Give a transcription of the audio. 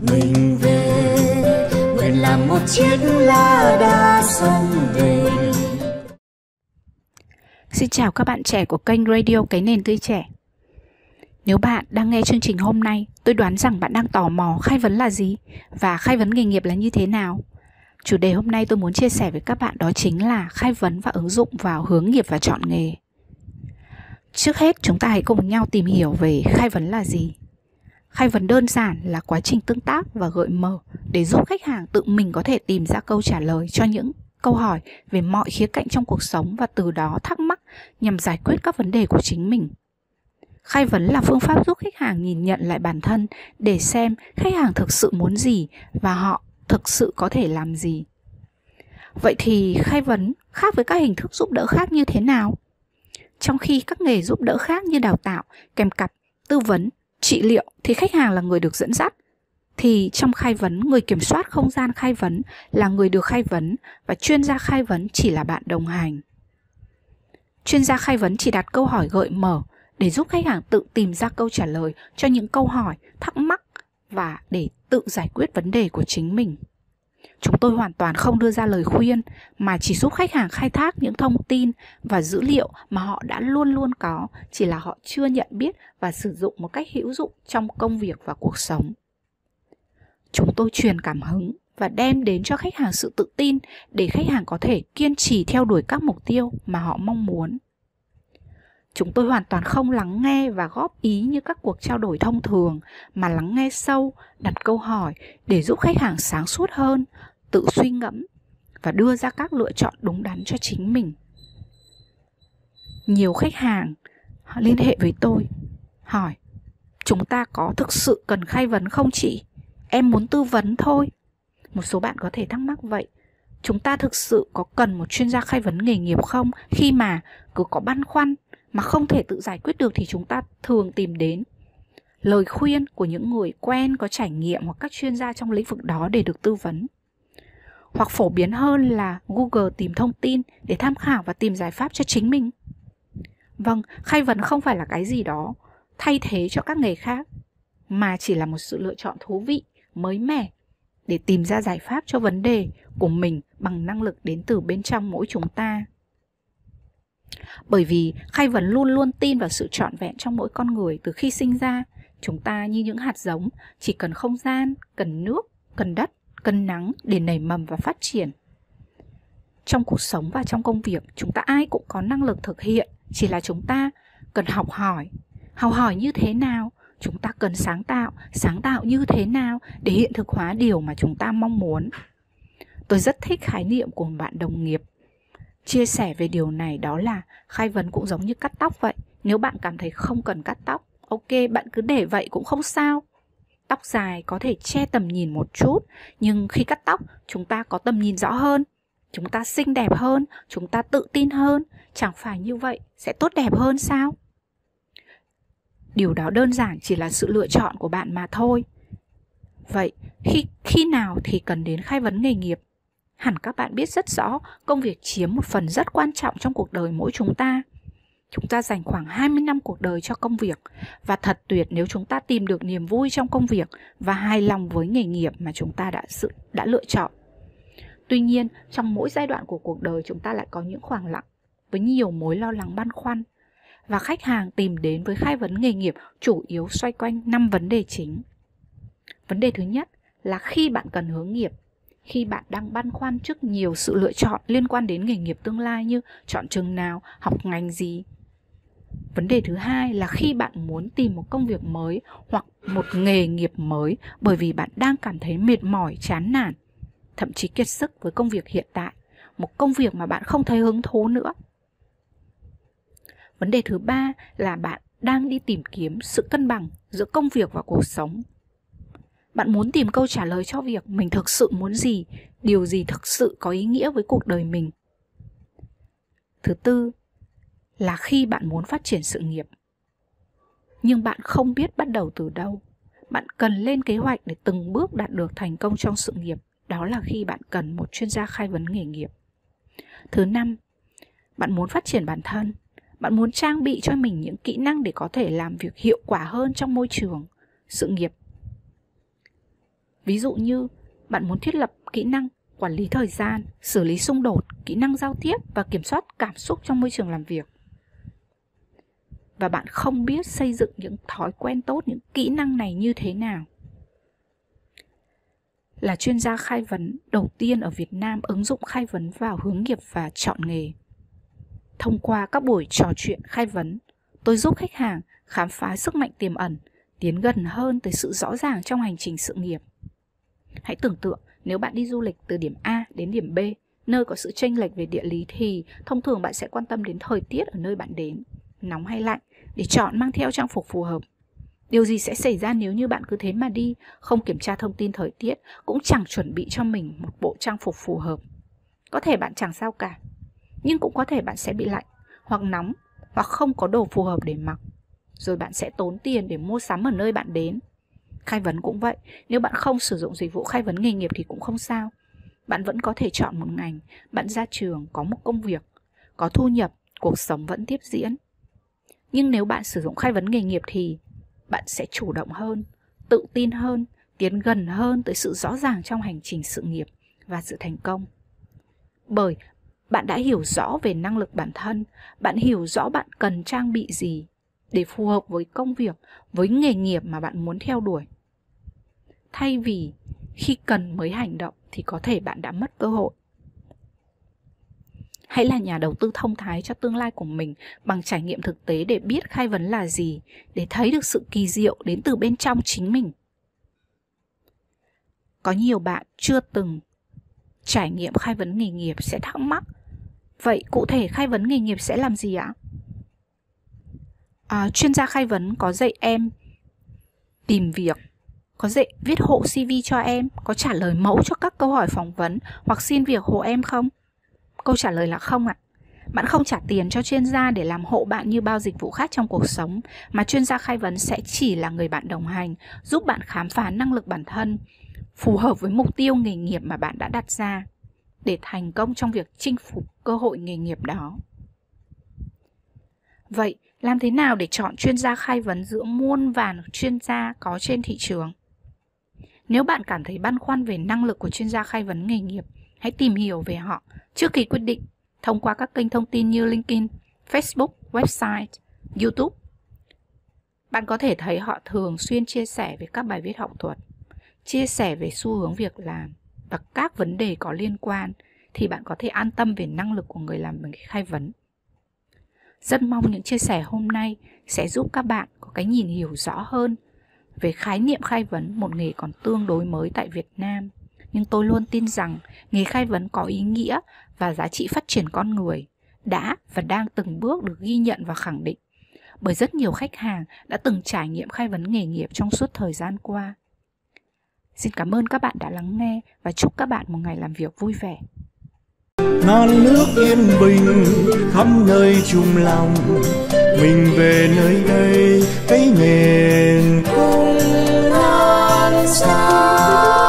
mình về nguyện làm một chiếc lá đa sông về Xin chào các bạn trẻ của kênh Radio Cái Nền Tươi Trẻ Nếu bạn đang nghe chương trình hôm nay, tôi đoán rằng bạn đang tò mò khai vấn là gì và khai vấn nghề nghiệp là như thế nào. Chủ đề hôm nay tôi muốn chia sẻ với các bạn đó chính là khai vấn và ứng dụng vào hướng nghiệp và chọn nghề. Trước hết, chúng ta hãy cùng nhau tìm hiểu về khai vấn là gì. Khai vấn đơn giản là quá trình tương tác và gợi mở để giúp khách hàng tự mình có thể tìm ra câu trả lời cho những câu hỏi về mọi khía cạnh trong cuộc sống và từ đó thắc mắc nhằm giải quyết các vấn đề của chính mình. Khai vấn là phương pháp giúp khách hàng nhìn nhận lại bản thân để xem khách hàng thực sự muốn gì và họ thực sự có thể làm gì. Vậy thì khai vấn khác với các hình thức giúp đỡ khác như thế nào? Trong khi các nghề giúp đỡ khác như đào tạo, kèm cặp, tư vấn, trị liệu thì khách hàng là người được dẫn dắt. Thì trong khai vấn, người kiểm soát không gian khai vấn là người được khai vấn và chuyên gia khai vấn chỉ là bạn đồng hành. Chuyên gia khai vấn chỉ đặt câu hỏi gợi mở để giúp khách hàng tự tìm ra câu trả lời cho những câu hỏi thắc mắc và để tự giải quyết vấn đề của chính mình chúng tôi hoàn toàn không đưa ra lời khuyên, mà chỉ giúp khách hàng khai thác những thông tin và dữ liệu mà họ đã luôn luôn có, chỉ là họ chưa nhận biết và sử dụng một cách hữu dụng trong công việc và cuộc sống. Chúng tôi truyền cảm hứng và đem đến cho khách hàng sự tự tin để khách hàng có thể kiên trì theo đuổi các mục tiêu mà họ mong muốn chúng tôi hoàn toàn không lắng nghe và góp ý như các cuộc trao đổi thông thường, mà lắng nghe sâu, đặt câu hỏi để giúp khách hàng sáng suốt hơn, tự suy ngẫm và đưa ra các lựa chọn đúng đắn cho chính mình. Nhiều khách hàng họ liên hệ với tôi, hỏi, chúng ta có thực sự cần khai vấn không chị? Em muốn tư vấn thôi. Một số bạn có thể thắc mắc vậy, chúng ta thực sự có cần một chuyên gia khai vấn nghề nghiệp không? Khi mà cứ có băn khoăn mà không thể tự giải quyết được thì chúng ta thường tìm đến lời khuyên của những người quen có trải nghiệm hoặc các chuyên gia trong lĩnh vực đó để được tư vấn. Hoặc phổ biến hơn là google tìm thông tin để tham khảo và tìm giải pháp cho chính mình. Vâng khai vấn không phải là cái gì đó thay thế cho các nghề khác, mà chỉ là một sự lựa chọn thú vị, mới mẻ để tìm ra giải pháp cho vấn đề của mình bằng năng lực đến từ bên trong mỗi chúng ta bởi vì khai vấn luôn luôn tin vào sự trọn vẹn trong mỗi con người từ khi sinh ra. Chúng ta như những hạt giống, chỉ cần không gian, cần nước, cần đất, cần nắng để nảy mầm và phát triển. Trong cuộc sống và trong công việc, chúng ta ai cũng có năng lực thực hiện, chỉ là chúng ta cần học hỏi. Học hỏi như thế nào? Chúng ta cần sáng tạo sáng tạo như thế nào để hiện thực hóa điều mà chúng ta mong muốn? Tôi rất thích khái niệm của bạn đồng nghiệp chia sẻ về điều này đó là khai vấn cũng giống như cắt tóc vậy. Nếu bạn cảm thấy không cần cắt tóc, ok, bạn cứ để vậy cũng không sao. Tóc dài có thể che tầm nhìn một chút, nhưng khi cắt tóc, chúng ta có tầm nhìn rõ hơn. Chúng ta xinh đẹp hơn, chúng ta tự tin hơn. Chẳng phải như vậy sẽ tốt đẹp hơn sao? Điều đó đơn giản chỉ là sự lựa chọn của bạn mà thôi. Vậy khi khi nào thì cần đến khai vấn nghề nghiệp? Hẳn các bạn biết rất rõ công việc chiếm một phần rất quan trọng trong cuộc đời mỗi chúng ta Chúng ta dành khoảng 20 năm cuộc đời cho công việc và thật tuyệt nếu chúng ta tìm được niềm vui trong công việc và hài lòng với nghề nghiệp mà chúng ta đã sự đã lựa chọn. Tuy nhiên, trong mỗi giai đoạn của cuộc đời chúng ta lại có những khoảng lặng với nhiều mối lo lắng băn khoăn và khách hàng tìm đến với khai vấn nghề nghiệp chủ yếu xoay quanh 5 vấn đề chính. Vấn đề thứ nhất là khi bạn cần hướng nghiệp, khi bạn đang băn khoăn trước nhiều sự lựa chọn liên quan đến nghề nghiệp tương lai như chọn trường nào, học ngành gì. Vấn đề thứ hai là khi bạn muốn tìm một công việc mới hoặc một nghề nghiệp mới bởi vì bạn đang cảm thấy mệt mỏi, chán nản, thậm chí kiệt sức với công việc hiện tại, một công việc mà bạn không thấy hứng thú nữa vấn đề thứ ba là bạn đang đi tìm kiếm sự cân bằng giữa công việc và cuộc sống bạn muốn tìm câu trả lời cho việc mình thực sự muốn gì, điều gì thực sự có ý nghĩa với cuộc đời mình? Thứ tư là khi bạn muốn phát triển sự nghiệp. Nhưng bạn không biết bắt đầu từ đâu. Bạn cần lên kế hoạch để từng bước đạt được thành công trong sự nghiệp. Đó là khi bạn cần một chuyên gia khai vấn nghề nghiệp. Thứ năm, bạn muốn phát triển bản thân. Bạn muốn trang bị cho mình những kỹ năng để có thể làm việc hiệu quả hơn trong môi trường, sự nghiệp. Ví dụ như bạn muốn thiết lập kỹ năng quản lý thời gian, xử lý xung đột, kỹ năng giao tiếp và kiểm soát cảm xúc trong môi trường làm việc. Và bạn không biết xây dựng những thói quen tốt, những kỹ năng này như thế nào. Là chuyên gia khai vấn đầu tiên ở Việt Nam ứng dụng khai vấn vào hướng nghiệp và chọn nghề. Thông qua các buổi trò chuyện khai vấn, tôi giúp khách hàng khám phá sức mạnh tiềm ẩn, tiến gần hơn tới sự rõ ràng trong hành trình sự nghiệp. Hãy tưởng tượng nếu bạn đi du lịch từ điểm A đến điểm B, nơi có sự chênh lệch về địa lý thì thông thường bạn sẽ quan tâm đến thời tiết ở nơi bạn đến, nóng hay lạnh, để chọn mang theo trang phục phù hợp. Điều gì sẽ xảy ra nếu như bạn cứ thế mà đi, không kiểm tra thông tin thời tiết, cũng chẳng chuẩn bị cho mình một bộ trang phục phù hợp? Có thể bạn chẳng sao cả, nhưng cũng có thể bạn sẽ bị lạnh, hoặc nóng, hoặc không có đồ phù hợp để mặc. Rồi bạn sẽ tốn tiền để mua sắm ở nơi bạn đến, Khai vấn cũng vậy, nếu bạn không sử dụng dịch vụ khai vấn nghề nghiệp thì cũng không sao. Bạn vẫn có thể chọn một ngành, bạn ra trường có một công việc, có thu nhập, cuộc sống vẫn tiếp diễn. Nhưng nếu bạn sử dụng khai vấn nghề nghiệp thì bạn sẽ chủ động hơn, tự tin hơn, tiến gần hơn tới sự rõ ràng trong hành trình sự nghiệp và sự thành công. Bởi bạn đã hiểu rõ về năng lực bản thân, bạn hiểu rõ bạn cần trang bị gì để phù hợp với công việc, với nghề nghiệp mà bạn muốn theo đuổi thay vì khi cần mới hành động thì có thể bạn đã mất cơ hội. Hãy là nhà đầu tư thông thái cho tương lai của mình bằng trải nghiệm thực tế để biết khai vấn là gì để thấy được sự kỳ diệu đến từ bên trong chính mình. Có nhiều bạn chưa từng trải nghiệm khai vấn nghề nghiệp sẽ thắc mắc vậy cụ thể khai vấn nghề nghiệp sẽ làm gì ạ? À, chuyên gia khai vấn có dạy em tìm việc có dạy viết hộ CV cho em, có trả lời mẫu cho các câu hỏi phỏng vấn hoặc xin việc hộ em không? Câu trả lời là không ạ. Bạn không trả tiền cho chuyên gia để làm hộ bạn như bao dịch vụ khác trong cuộc sống, mà chuyên gia khai vấn sẽ chỉ là người bạn đồng hành, giúp bạn khám phá năng lực bản thân, phù hợp với mục tiêu nghề nghiệp mà bạn đã đặt ra để thành công trong việc chinh phục cơ hội nghề nghiệp đó. Vậy, làm thế nào để chọn chuyên gia khai vấn giữa muôn vàn chuyên gia có trên thị trường? Nếu bạn cảm thấy băn khoăn về năng lực của chuyên gia khai vấn nghề nghiệp, hãy tìm hiểu về họ trước khi quyết định thông qua các kênh thông tin như LinkedIn, Facebook, website, YouTube. Bạn có thể thấy họ thường xuyên chia sẻ về các bài viết học thuật, chia sẻ về xu hướng việc làm và các vấn đề có liên quan thì bạn có thể an tâm về năng lực của người làm khai vấn. Rất mong những chia sẻ hôm nay sẽ giúp các bạn có cái nhìn hiểu rõ hơn về khái niệm khai vấn, một nghề còn tương đối mới tại Việt Nam. Nhưng tôi luôn tin rằng nghề khai vấn có ý nghĩa và giá trị phát triển con người, đã và đang từng bước được ghi nhận và khẳng định bởi rất nhiều khách hàng đã từng trải nghiệm khai vấn nghề nghiệp trong suốt thời gian qua. Xin cảm ơn các bạn đã lắng nghe và chúc các bạn một ngày làm việc vui vẻ. non nước yên bình khắp nơi chung lòng mình về nơi đây cái miền cũng non xa.